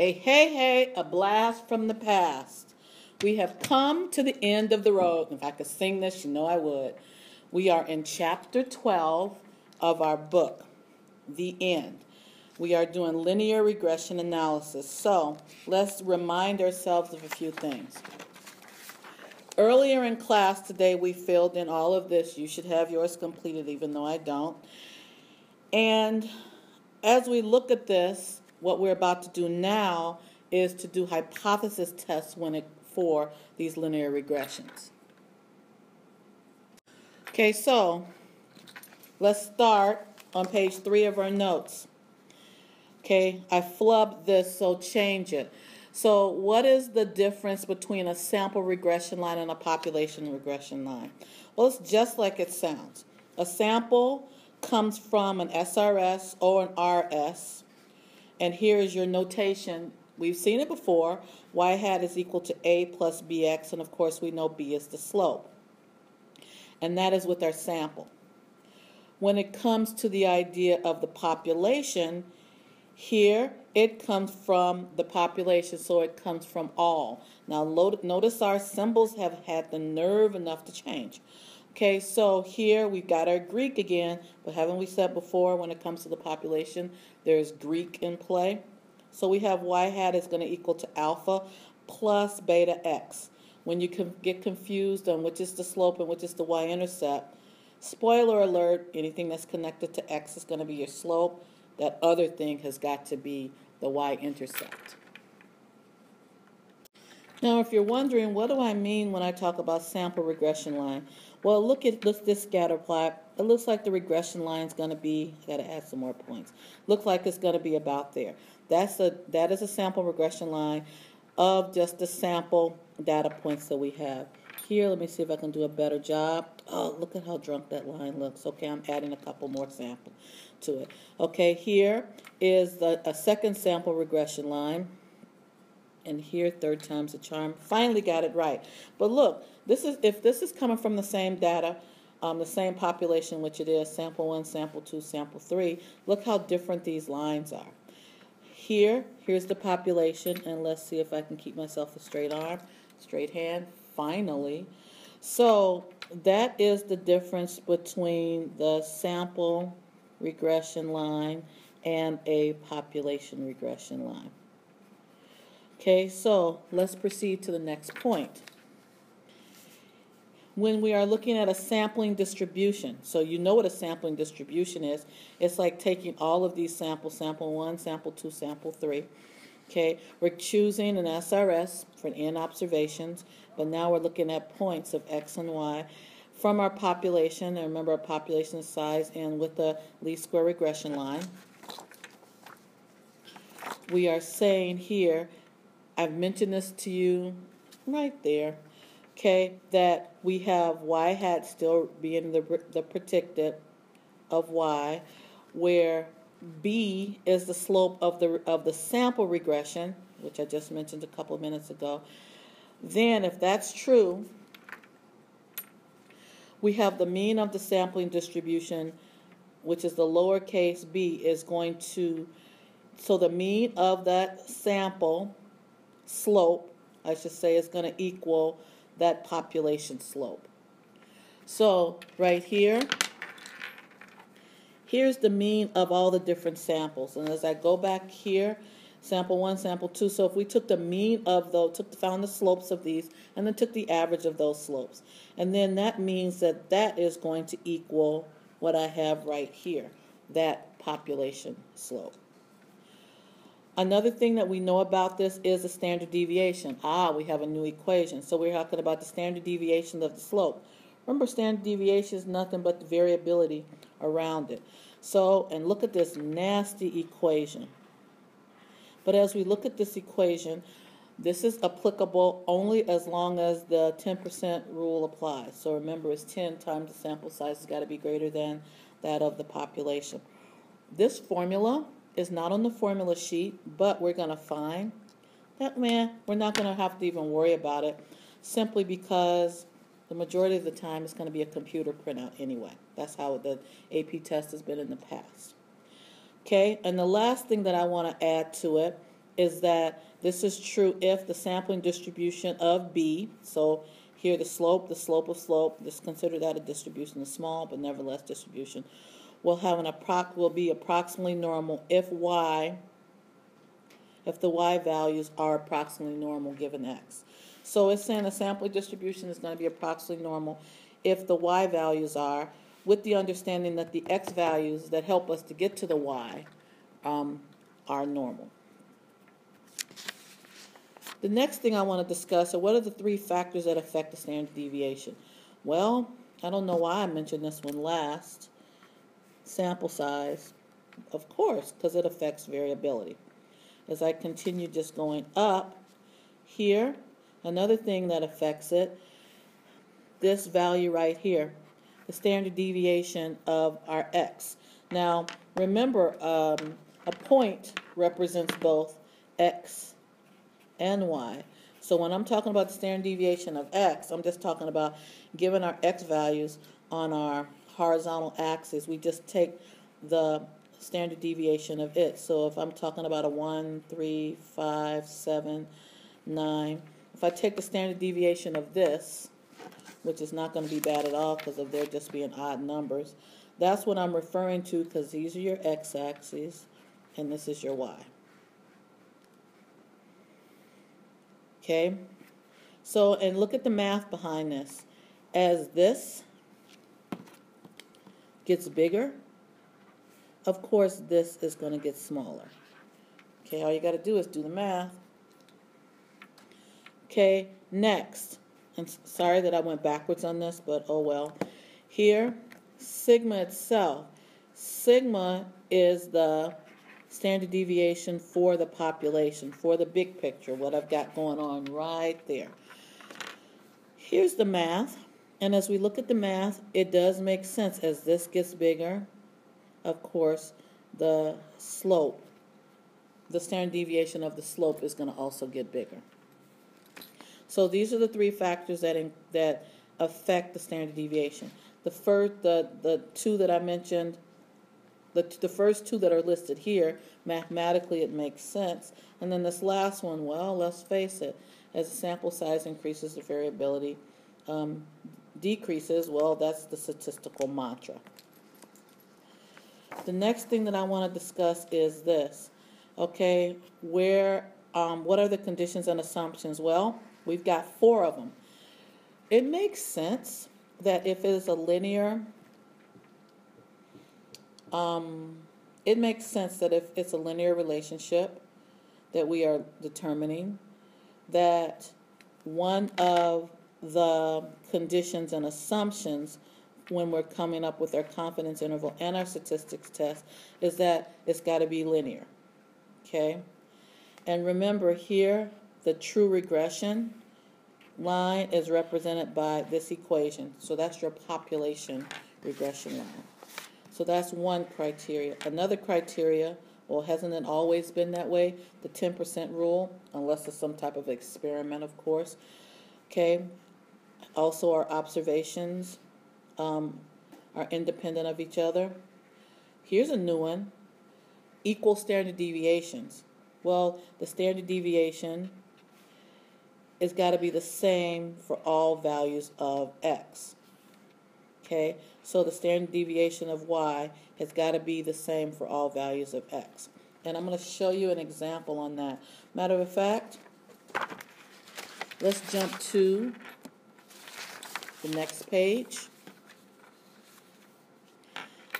Hey, hey, hey, a blast from the past. We have come to the end of the road. If I could sing this, you know I would. We are in chapter 12 of our book, The End. We are doing linear regression analysis. So let's remind ourselves of a few things. Earlier in class today, we filled in all of this. You should have yours completed, even though I don't. And as we look at this, what we're about to do now is to do hypothesis tests when it, for these linear regressions. Okay, so let's start on page three of our notes. Okay, I flubbed this, so change it. So, what is the difference between a sample regression line and a population regression line? Well, it's just like it sounds. A sample comes from an SRS or an RS, and here is your notation. We've seen it before. Y hat is equal to A plus BX, and of course, we know B is the slope. And that is with our sample. When it comes to the idea of the population, here it comes from the population, so it comes from all. Now, notice our symbols have had the nerve enough to change. Okay, so here we've got our Greek again, but haven't we said before when it comes to the population, there's Greek in play? So we have y hat is going to equal to alpha plus beta x. When you can get confused on which is the slope and which is the y-intercept, spoiler alert, anything that's connected to x is going to be your slope. That other thing has got to be the y-intercept. Now, if you're wondering, what do I mean when I talk about sample regression line? Well, look at this, this scatter plot. It looks like the regression line is going to be, got to add some more points. Looks like it's going to be about there. That's a, that is a sample regression line of just the sample data points that we have. Here, let me see if I can do a better job. Oh, look at how drunk that line looks. Okay, I'm adding a couple more samples to it. Okay, here is the, a second sample regression line. And here, third time's a charm. Finally got it right. But look, this is if this is coming from the same data, um, the same population, which it is, sample one, sample two, sample three, look how different these lines are. Here, here's the population, and let's see if I can keep myself a straight arm, straight hand, finally. So that is the difference between the sample regression line and a population regression line. Okay, so let's proceed to the next point when we are looking at a sampling distribution. So you know what a sampling distribution is. It's like taking all of these samples, sample one, sample two, sample three. Okay, we're choosing an SRS for n observations, but now we're looking at points of x and y from our population, and remember our population size and with the least square regression line. We are saying here, I've mentioned this to you right there, okay, that we have y hat still being the, the predicted of y, where b is the slope of the, of the sample regression, which I just mentioned a couple of minutes ago. Then, if that's true, we have the mean of the sampling distribution, which is the lowercase b, is going to, so the mean of that sample slope, I should say, is going to equal that population slope. So right here, here's the mean of all the different samples. And as I go back here, sample one, sample two. So if we took the mean of those, took found the slopes of these, and then took the average of those slopes, and then that means that that is going to equal what I have right here, that population slope. Another thing that we know about this is the standard deviation. Ah, we have a new equation. So we're talking about the standard deviation of the slope. Remember, standard deviation is nothing but the variability around it. So, and look at this nasty equation. But as we look at this equation, this is applicable only as long as the 10% rule applies. So remember, it's 10 times the sample size has got to be greater than that of the population. This formula is not on the formula sheet, but we're going to find that, man, we're not going to have to even worry about it simply because the majority of the time it's going to be a computer printout anyway. That's how the AP test has been in the past. Okay, and the last thing that I want to add to it is that this is true if the sampling distribution of B, so here the slope, the slope of slope, just consider that a distribution, a small but nevertheless distribution, will have an approx will be approximately normal if y if the y values are approximately normal given x. So it's saying the sampling distribution is going to be approximately normal if the y values are, with the understanding that the x values that help us to get to the y um, are normal. The next thing I want to discuss are what are the three factors that affect the standard deviation? Well, I don't know why I mentioned this one last. Sample size, of course, because it affects variability. As I continue just going up here, another thing that affects it, this value right here, the standard deviation of our x. Now, remember, um, a point represents both x and y. So when I'm talking about the standard deviation of x, I'm just talking about given our x values on our horizontal axis, we just take the standard deviation of it. So if I'm talking about a 1, 3, 5, 7, 9, if I take the standard deviation of this, which is not going to be bad at all because of there just being odd numbers, that's what I'm referring to because these are your x-axes and this is your y. Okay? So, and look at the math behind this. As this gets bigger, of course this is going to get smaller. Okay, all you got to do is do the math. Okay, next. And sorry that I went backwards on this, but oh well. Here, sigma itself. Sigma is the standard deviation for the population, for the big picture, what I've got going on right there. Here's the math, and as we look at the math, it does make sense. As this gets bigger, of course, the slope, the standard deviation of the slope is going to also get bigger. So these are the three factors that in, that affect the standard deviation. The first, the the two that I mentioned the, the first two that are listed here, mathematically it makes sense. And then this last one, well, let's face it, as the sample size increases, the variability um, decreases. Well, that's the statistical mantra. The next thing that I want to discuss is this. Okay, where, um, what are the conditions and assumptions? Well, we've got four of them. It makes sense that if it is a linear um, it makes sense that if it's a linear relationship that we are determining, that one of the conditions and assumptions when we're coming up with our confidence interval and our statistics test is that it's got to be linear. Okay? And remember here, the true regression line is represented by this equation. So that's your population regression line. So that's one criteria. Another criteria, well, hasn't it always been that way? The 10% rule, unless it's some type of experiment, of course. Okay. Also, our observations um, are independent of each other. Here's a new one equal standard deviations. Well, the standard deviation is got to be the same for all values of x. Okay, so the standard deviation of y has got to be the same for all values of x. And I'm going to show you an example on that. Matter of fact, let's jump to the next page.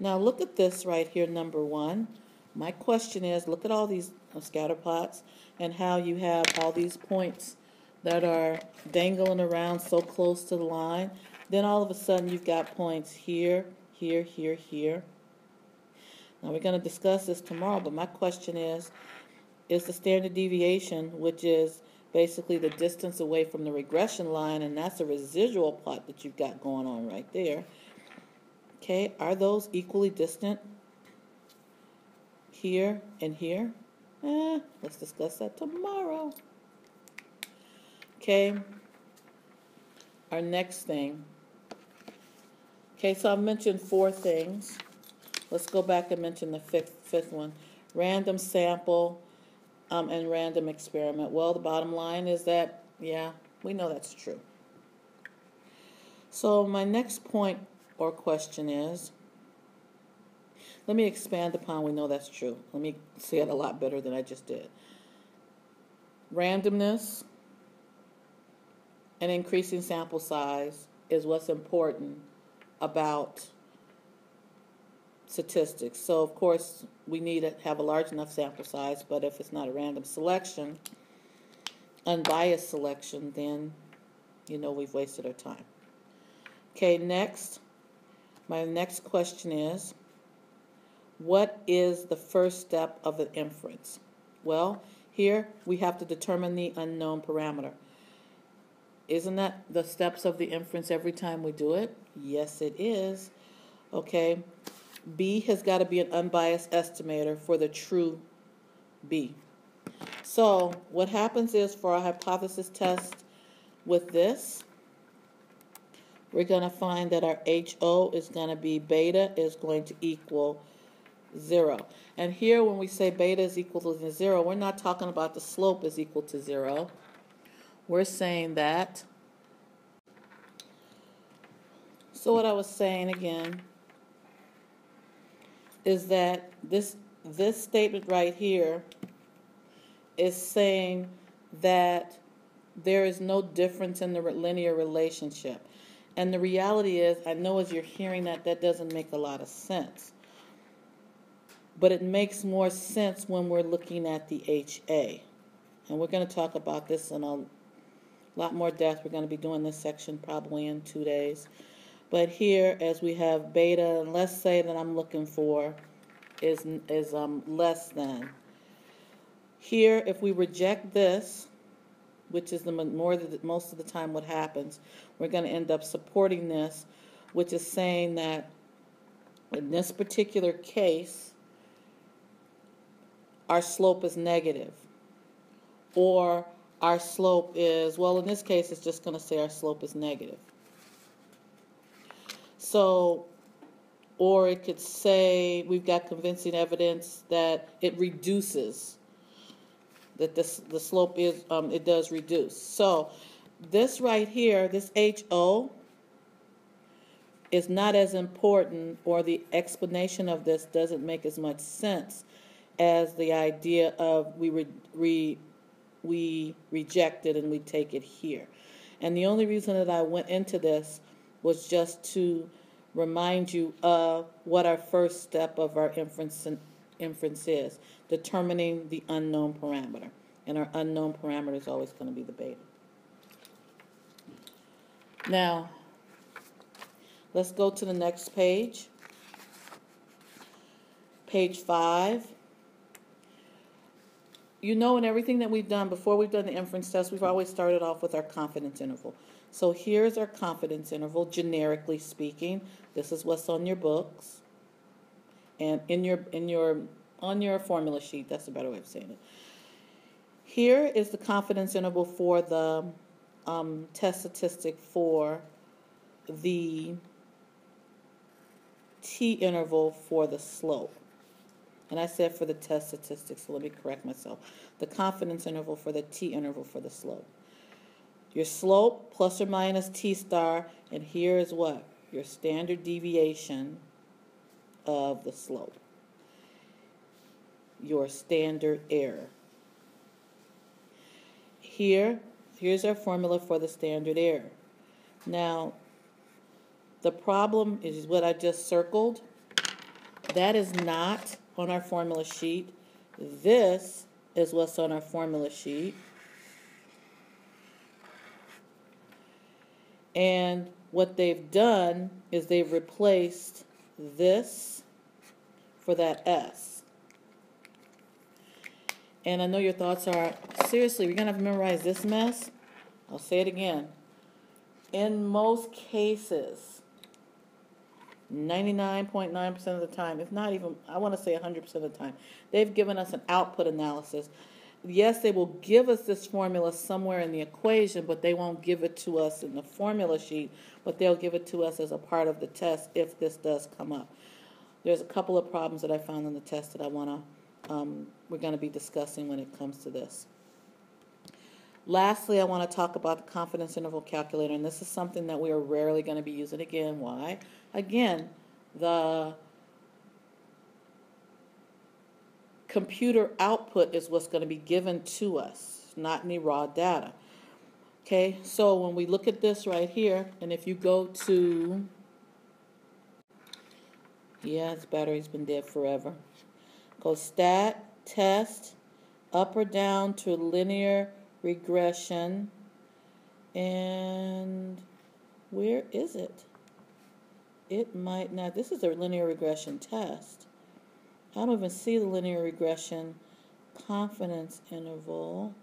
Now look at this right here, number one. My question is, look at all these uh, scatter plots and how you have all these points that are dangling around so close to the line. Then all of a sudden you've got points here, here, here, here. Now we're going to discuss this tomorrow, but my question is, is the standard deviation, which is basically the distance away from the regression line, and that's a residual plot that you've got going on right there. Okay, are those equally distant here and here? Eh, let's discuss that tomorrow. Okay, our next thing Okay, so I've mentioned four things. Let's go back and mention the fifth, fifth one. Random sample um, and random experiment? Well, the bottom line is that, yeah, we know that's true. So my next point or question is, let me expand upon we know that's true. Let me say it a lot better than I just did. Randomness and increasing sample size is what's important about statistics. So, of course, we need to have a large enough sample size, but if it's not a random selection, unbiased selection, then you know we've wasted our time. Okay, next. My next question is what is the first step of an inference? Well, here we have to determine the unknown parameter. Isn't that the steps of the inference every time we do it? Yes, it is. Okay. B has got to be an unbiased estimator for the true B. So what happens is for our hypothesis test with this, we're going to find that our HO is going to be beta is going to equal 0. And here when we say beta is equal to 0, we're not talking about the slope is equal to 0. We're saying that. So what I was saying again is that this this statement right here is saying that there is no difference in the linear relationship. And the reality is, I know as you're hearing that, that doesn't make a lot of sense. But it makes more sense when we're looking at the HA. And we're going to talk about this in a lot more depth. We're going to be doing this section probably in two days. But here, as we have beta, and let's say that I'm looking for is, is um, less than. Here, if we reject this, which is the more the, most of the time what happens, we're going to end up supporting this, which is saying that in this particular case, our slope is negative. Or our slope is, well, in this case, it's just going to say our slope is negative. So, or it could say we've got convincing evidence that it reduces that this, the slope is, um, it does reduce. So this right here, this HO, is not as important, or the explanation of this doesn't make as much sense as the idea of we re, re, we reject it and we take it here. And the only reason that I went into this was just to remind you of what our first step of our inference inference is, determining the unknown parameter. And our unknown parameter is always going to be the beta. Now, let's go to the next page. Page 5. You know in everything that we've done, before we've done the inference test, we've always started off with our confidence interval. So here's our confidence interval, generically speaking. This is what's on your books. And in your in your on your formula sheet, that's a better way of saying it. Here is the confidence interval for the um, test statistic for the t interval for the slope. And I said for the test statistic, so let me correct myself. The confidence interval for the t interval for the slope. Your slope plus or minus t star, and here is what? Your standard deviation of the slope. Your standard error. Here, here's our formula for the standard error. Now, the problem is what I just circled. That is not on our formula sheet. This is what's on our formula sheet. And what they've done is they've replaced this for that S. And I know your thoughts are, seriously, we're going to have to memorize this mess? I'll say it again. In most cases, 99.9% of the time, if not even, I want to say 100% of the time, they've given us an output analysis. Yes, they will give us this formula somewhere in the equation, but they won't give it to us in the formula sheet, but they'll give it to us as a part of the test if this does come up. There's a couple of problems that I found in the test that I want to um, we're going to be discussing when it comes to this. Lastly, I want to talk about the confidence interval calculator, and this is something that we are rarely going to be using again. Why? Again, the computer output is what's going to be given to us, not any raw data. Okay, so when we look at this right here, and if you go to, yeah, its battery's been dead forever. Go stat, test, up or down to linear regression, and where is it? It might not, this is a linear regression test. I don't even see the linear regression confidence interval.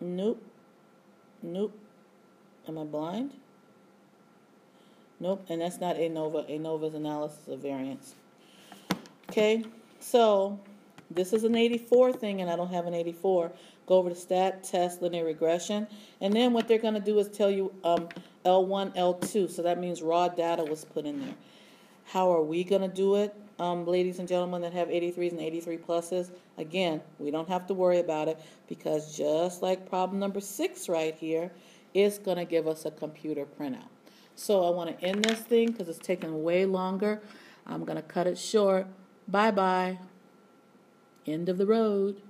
Nope. Nope. Am I blind? Nope, and that's not ANOVA. ANOVA's analysis of variance. Okay, so this is an 84 thing, and I don't have an 84. Go over to stat, test, linear regression, and then what they're going to do is tell you um, L1, L2, so that means raw data was put in there. How are we going to do it, um, ladies and gentlemen that have 83s and 83 pluses? Again, we don't have to worry about it because just like problem number six right here, it's going to give us a computer printout. So I want to end this thing because it's taking way longer. I'm going to cut it short. Bye bye. End of the road.